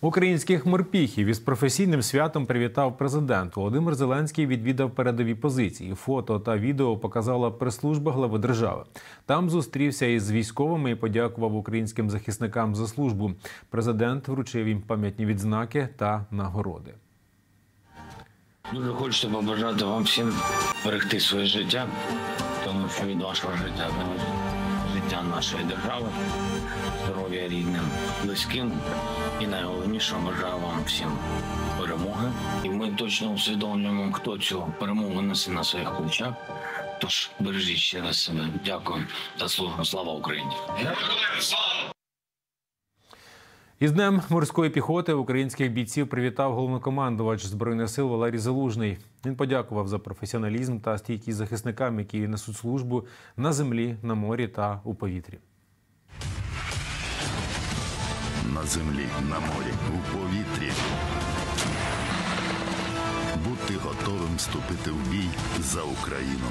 Українських морпіхів із професійним святом привітав президент. Володимир Зеленський відвідав передові позиції. Фото та відео показала прес-служба глави держави. Там зустрівся із військовими і подякував українським захисникам за службу. Президент вручив їм пам'ятні відзнаки та нагороди. Дуже хочеться побажати вам всім берегти своє життя, тому що від вашого життя життя нашої держави, здоров'я рідним, близьким. І найголовніше бажаю вам всім перемоги. І ми точно усвідомлюємо, хто цю перемогу несе на своїх плечах. Тож бережіть ще раз себе. Дякую за службу. Слава Україні! Із днем морської піхоти українських бійців привітав головнокомандувач збройних сил Валерій Залужний. Він подякував за професіоналізм та стійкість захисникам, які несуть службу на землі, на морі та у повітрі. на землі, на морі, у повітрі. Бути готовим вступити в бій за Україну.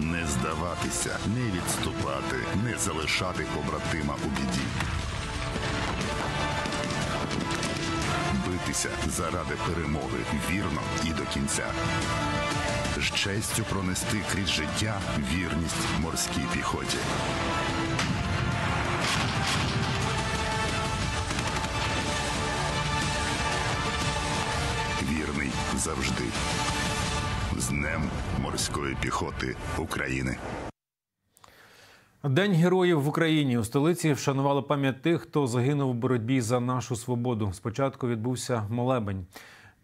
Не здаватися, не відступати, не залишати побратима у біді. Битися заради перемоги вірно і до кінця. З честю пронести крізь життя вірність морській піхоті. Вірний завжди. Днем морської піхоти України. День героїв в Україні у столиці вшанували пам'ять тих, хто загинув у боротьбі за нашу свободу. Спочатку відбувся молебень.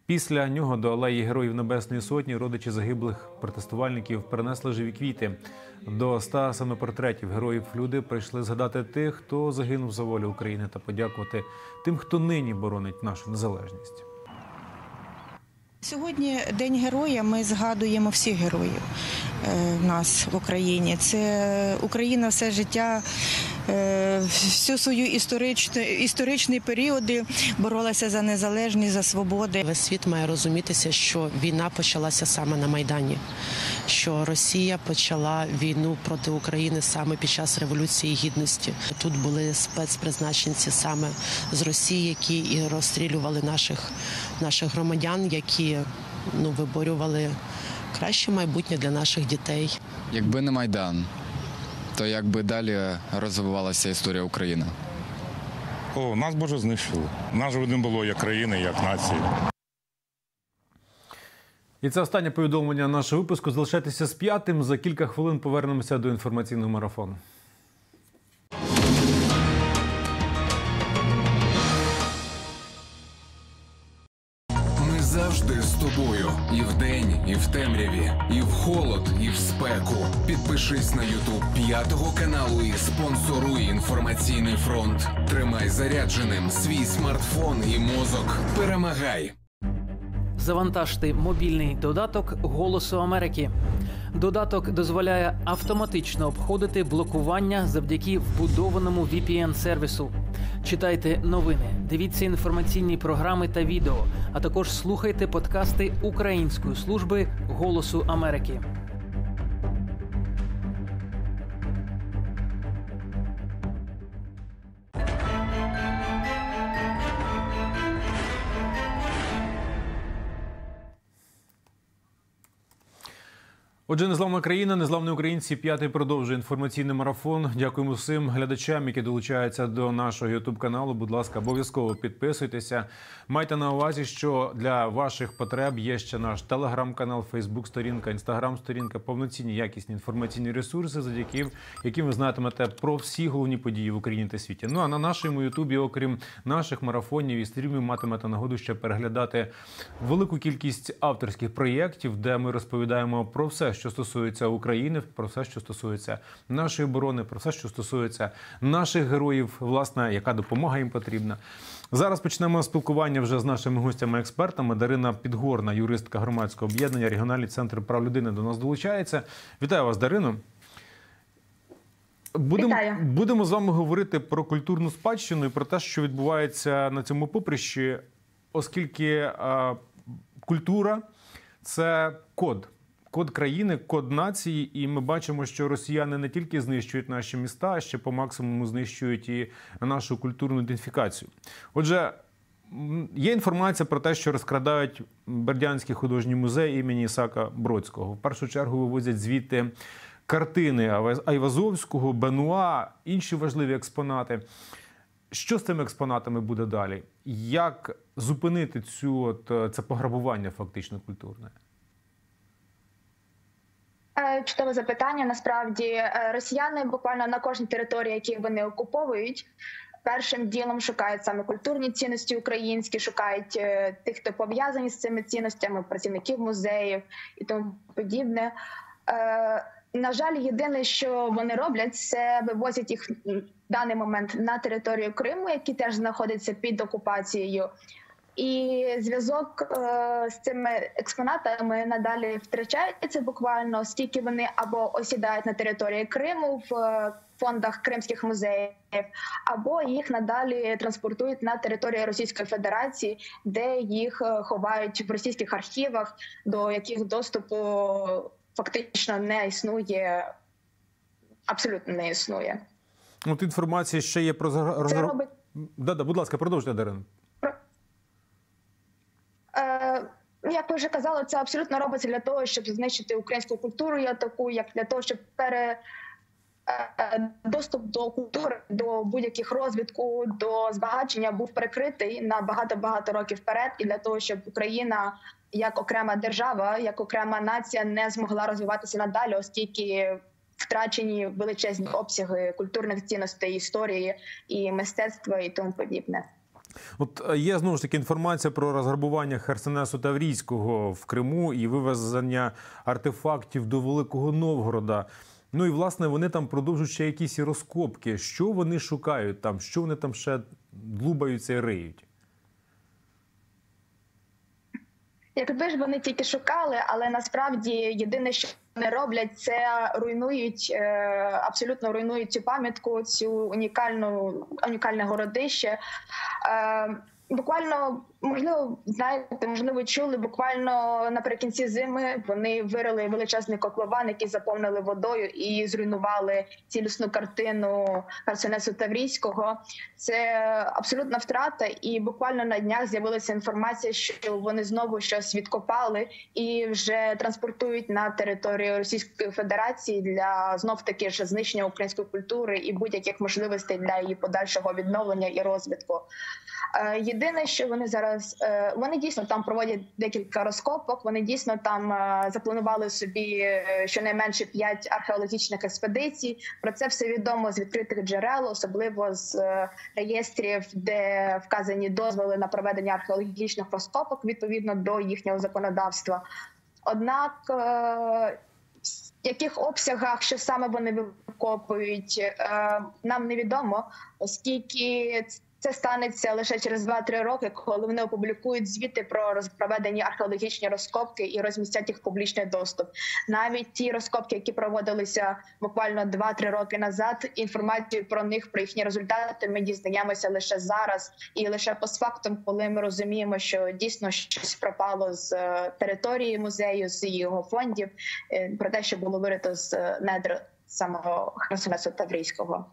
Після нього до алеї Героїв Небесної Сотні родичі загиблих протестувальників перенесли живі квіти. До ста самопортретів героїв люди прийшли згадати тих, хто загинув за волю України, та подякувати тим, хто нині боронить нашу незалежність. Сьогодні День героя. Ми згадуємо всіх героїв в нас в Україні. Це Україна все життя, е, всю свою історичну історичні періоди боролася за незалежність, за свободи. Весь світ має розумітися, що війна почалася саме на Майдані, що Росія почала війну проти України саме під час революції гідності. Тут були спецпризначенці саме з Росії, які і розстрілювали наших, наших громадян, які ну виборювали краще майбутнє для наших дітей. Якби не Майдан, то як би далі розвивалася історія України? О, нас Боже знищили. Нас же не було як країни, як нації. І це останнє повідомлення нашого випуску. Залишайтеся з п'ятим. За кілька хвилин повернемося до інформаційного марафону. І вдень, і в темряві, і в холод, і в спеку. Підпишись на Ютуб п'ятого каналу і спонсоруй інформаційний фронт. Тримай зарядженим свій смартфон і мозок. Перемагай! Завантажте мобільний додаток Голосу Америки. Додаток дозволяє автоматично обходити блокування завдяки вбудованому VPN-сервісу. Читайте новини, дивіться інформаційні програми та відео, а також слухайте подкасти Української служби Голосу Америки. Отже, незламна країна, незламні українці. П'ятий продовжує інформаційний марафон. Дякуємо всім глядачам, які долучаються до нашого ютуб каналу. Будь ласка, обов'язково підписуйтеся. Майте на увазі, що для ваших потреб є ще наш телеграм-канал, Фейсбук-сторінка, інстаграм-сторінка, повноцінні якісні інформаційні ресурси, завдяки яким ви знатимете про всі головні події в Україні та світі. Ну а на нашому Ютубі, окрім наших марафонів і стрімів, матимете нагоду ще переглядати велику кількість авторських проєктів, де ми розповідаємо про все що стосується України, про все, що стосується нашої оборони, про все, що стосується наших героїв, власне, яка допомога їм потрібна. Зараз почнемо спілкування вже з нашими гостями-експертами. Дарина Підгорна, юристка громадського об'єднання, регіональний центр прав людини до нас долучається. Вітаю вас, Дарино. Будемо, будемо з вами говорити про культурну спадщину і про те, що відбувається на цьому поприщі, оскільки а, культура це код код країни, код нації, і ми бачимо, що росіяни не тільки знищують наші міста, а ще по максимуму знищують і нашу культурну ідентифікацію. Отже. Є інформація про те, що розкрадають Бердянський художній музей імені Ісака Бродського. В першу чергу вивозять звідти картини Айвазовського, Бенуа, інші важливі експонати. Що з цими експонатами буде далі? Як зупинити цю от, е, це пограбування фактично культурне? Е, Чудове запитання. Насправді е, росіяни буквально на кожній території, які вони окуповують, першим ділом шукають саме культурні цінності українські, шукають е, тих, хто пов'язані з цими цінностями, працівників музеїв і тому подібне. На жаль, єдине, що вони роблять, це вивозять їх в даний момент на територію Криму, який теж знаходиться під окупацією. І зв'язок е, з цими експонатами надалі втрачається буквально, оскільки вони або осідають на території Криму в е, фондах кримських музеїв, або їх надалі транспортують на територію Російської Федерації, де їх е, ховають в російських архівах, до яких доступу фактично не існує, абсолютно не існує. От інформація ще є про робить Да, да, будь ласка, продовжуйте, Дарин. Е, ну, як ви вже казали, це абсолютно робиться для того, щоб знищити українську культуру, я таку, як для того, щоб пере е, доступ до культури, до будь-яких розвитку, до збагачення був перекритий на багато багато років вперед, і для того, щоб Україна як окрема держава, як окрема нація не змогла розвиватися надалі, оскільки втрачені величезні обсяги культурних цінностей, історії і мистецтва і тому подібне. От е, є знову ж таки інформація про розграбування Херсонесу Таврійського в Криму і вивезення артефактів до Великого Новгорода. Ну і власне вони там продовжують ще якісь розкопки. Що вони шукають там? Що вони там ще длубаються і риють? Якби ж вони тільки шукали, але насправді єдине, що вони роблять, це руйнують е, абсолютно руйнують цю пам'ятку, цю унікальну унікальне городище. Буквально можливо, знаєте, можливо, чули. Буквально наприкінці зими вони вирили величезний котлован, який заповнили водою і зруйнували цілісну картину Арсенесу Таврійського. Це абсолютна втрата, і буквально на днях з'явилася інформація, що вони знову щось відкопали і вже транспортують на територію Російської Федерації для знов таки ж знищення української культури і будь-яких можливостей для її подальшого відновлення і розвитку. Е, Єдине, що вони зараз е, вони дійсно там проводять декілька розкопок. Вони дійсно там е, запланували собі щонайменше п'ять археологічних експедицій. Про це все відомо з відкритих джерел, особливо з реєстрів, де вказані дозволи на проведення археологічних розкопок відповідно до їхнього законодавства. Однак в яких обсягах що саме вони викопують, нам невідомо, оскільки це станеться лише через 2-3 роки, коли вони опублікують звіти про проведені археологічні розкопки і розмістять їх в публічний доступ. Навіть ті розкопки, які проводилися буквально 2-3 роки назад, інформацію про них, про їхні результати, ми дізнаємося лише зараз, і лише постфактум, коли ми розуміємо, що дійсно щось пропало з е, території музею, з його фондів, е, про те, що було вирито з е, недр самого Херсонесу Таврійського.